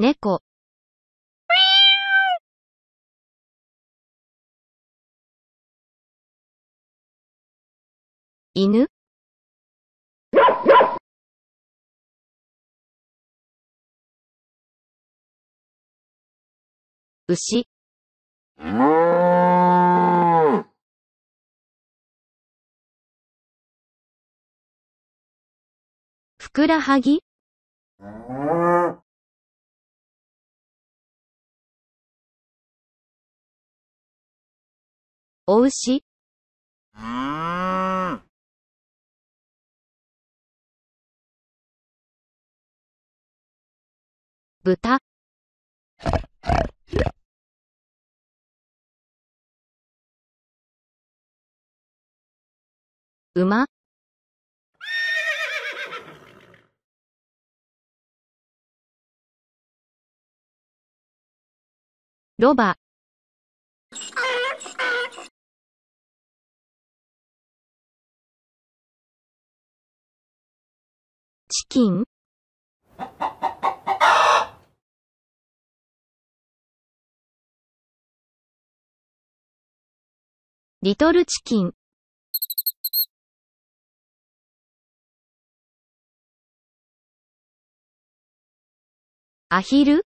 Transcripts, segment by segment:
猫。犬？牛？ふくらはぎ？お牛豚？馬？ロバチキンリトルチキン。アヒル？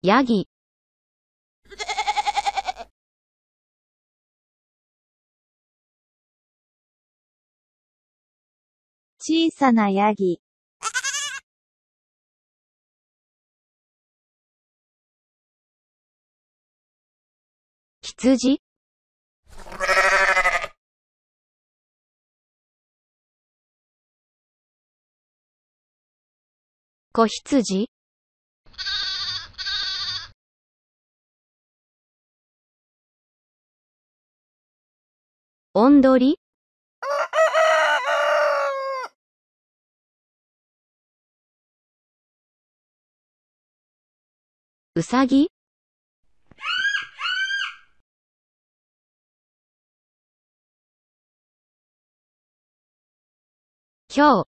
ヤギ。小さなヤギ、羊？子羊？おんどり？うさぎ？ひょう。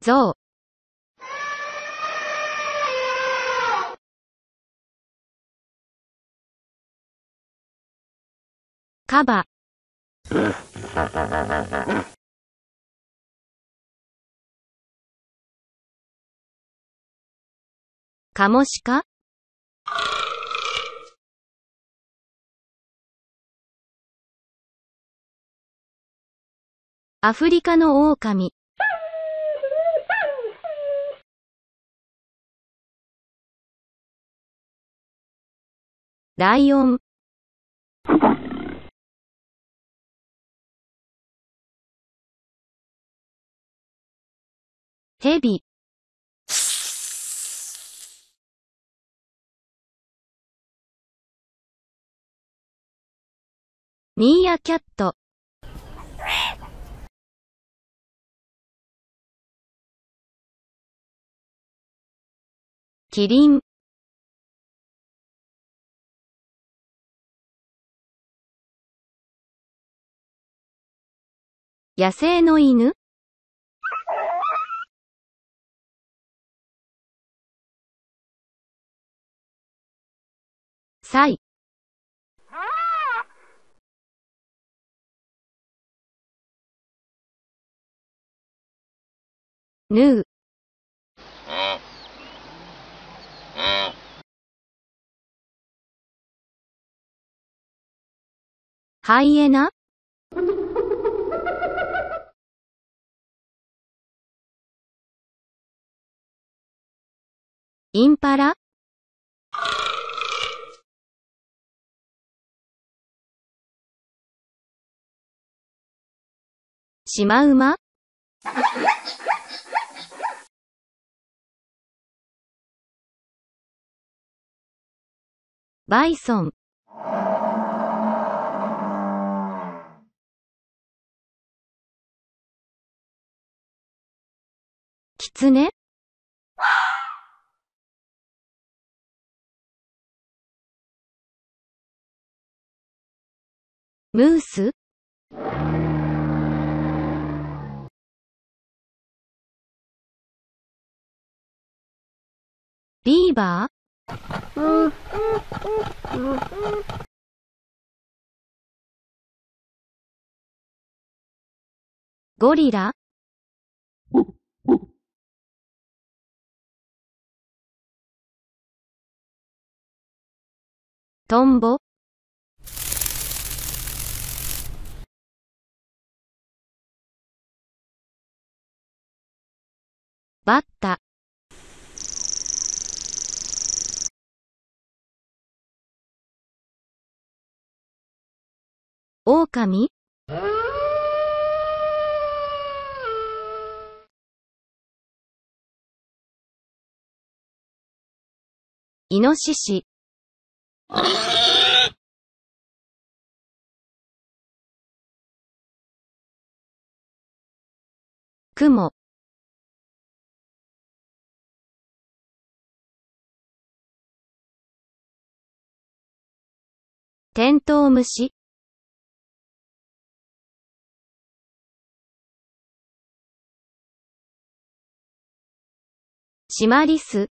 ゾウカバ。カモシカ？アフリカのオオカミライオン。ヘビミーアキャット。キリン。野生の犬？サイヌーハイエナ？インパラ？シマウマ？バイソン。キツネ？ムース？ビーバー？ゴリラ？トンボ？バッタ。オオカミイノシシ。クモ。テントウムシ。シマリス。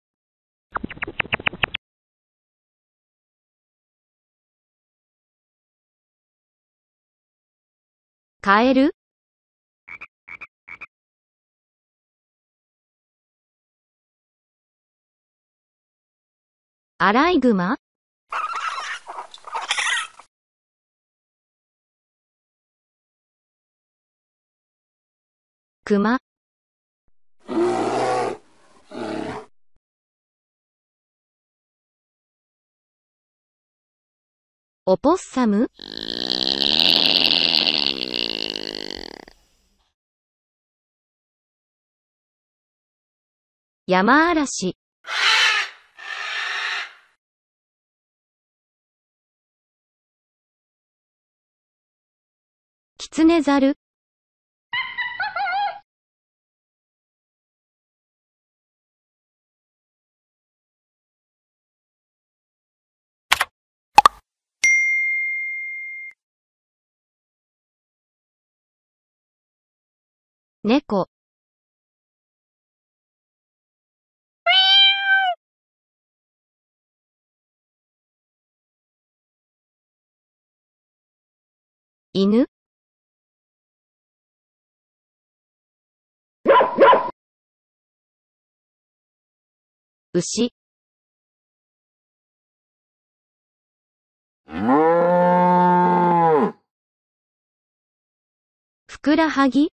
カエル？アライグマ？クマ？オポッサム？山嵐。キツネザル猫。犬？牛？ふくらはぎ？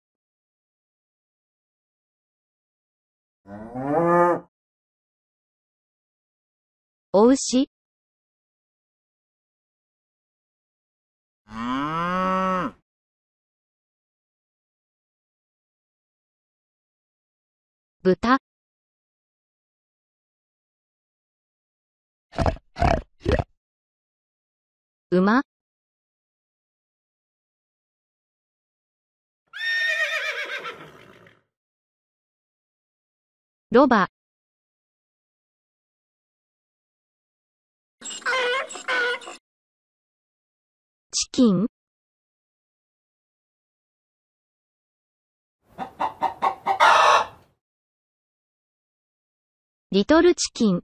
お牛豚？馬？ロバ。チキンリトルチキン。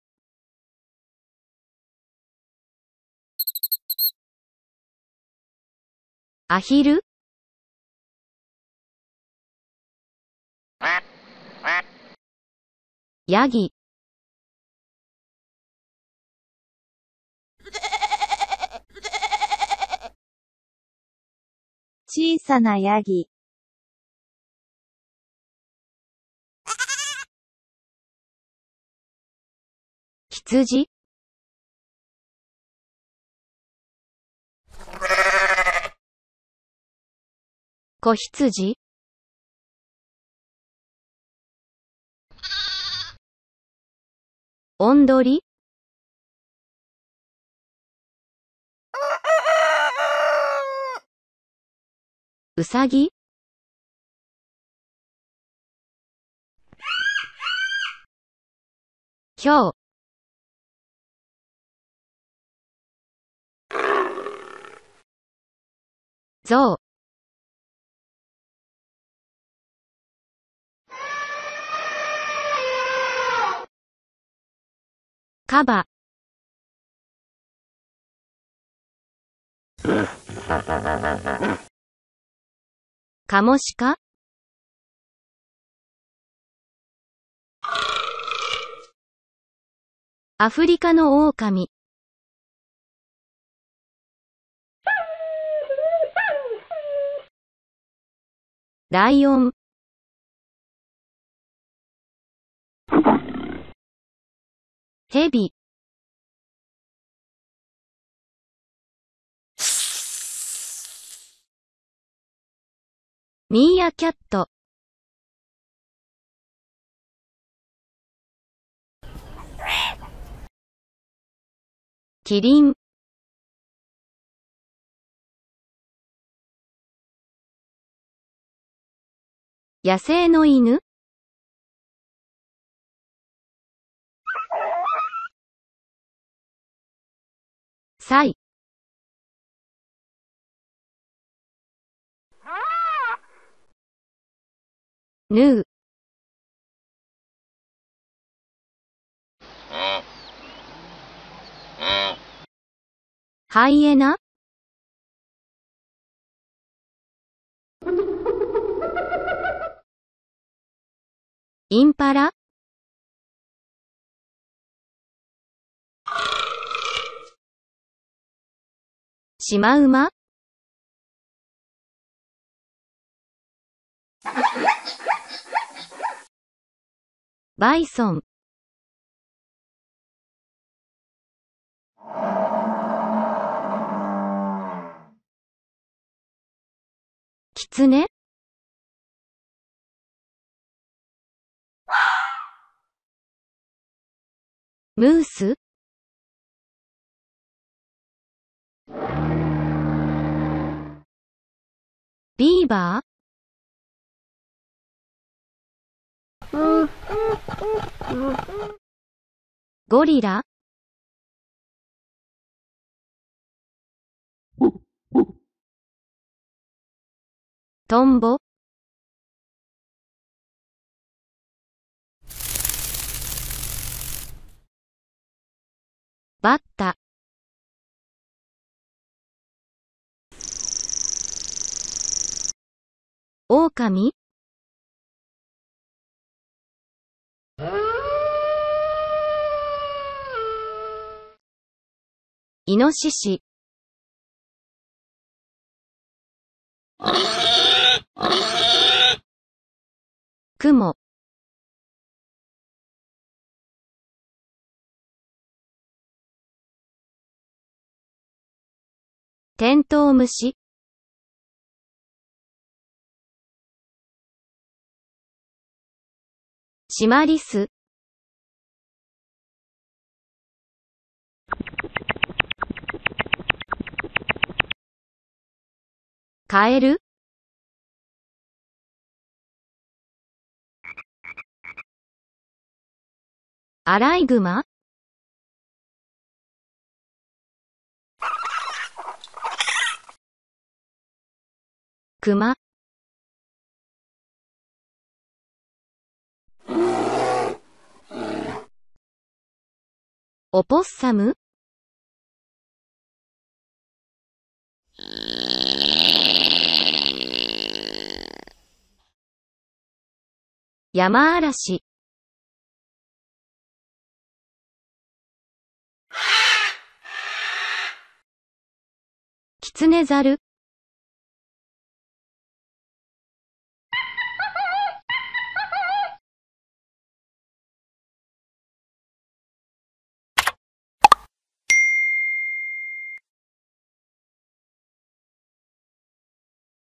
アヒル？ヤギ。小さなヤギ、羊？子羊？おんどり？うさぎ？ひょうゾウ。カバ。カモシカ？アフリカの狼。ライオン。ヘビ。ミーアキャット。キリン。野生の犬サイ。ヌー。ハイエナ？インパラ？シマウマ？バイソン。キツネムース？ビーバー？ゴリラ？トンボ？バッタ？オオカミイノシシ。クモ。テントウムシ。シマリス。カエルアライグマ？クマオポッサム？山嵐。キツネザル